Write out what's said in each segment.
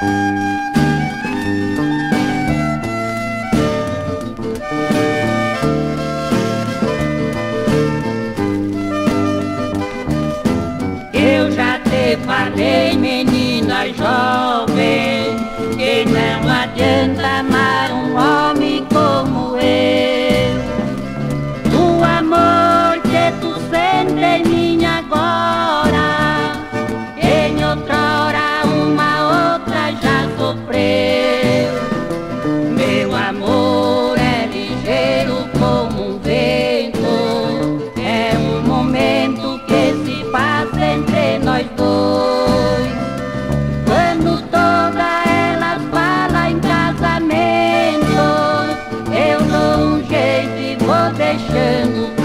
Eu já te falei, menina jovem, que não adianta amar um homem como eu. O amor que tu sentes, em mim agora, em outra protection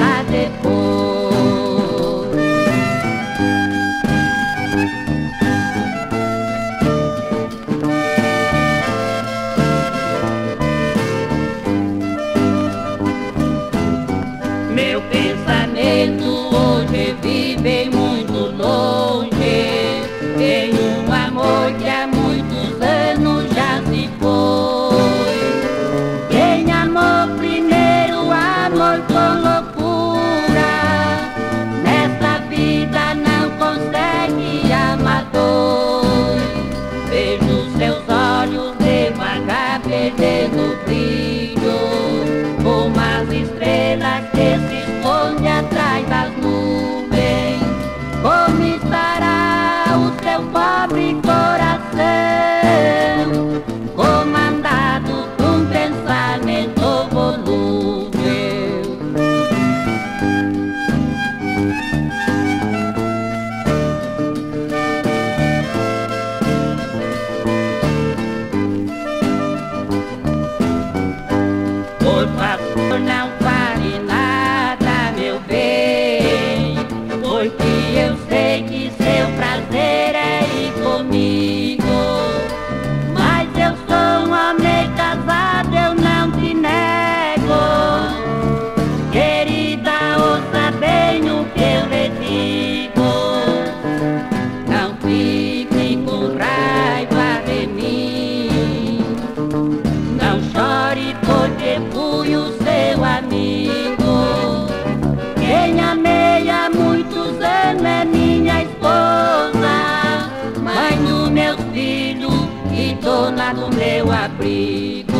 pobre coração, comandado por um pensamento volúvel. Por favor, não free.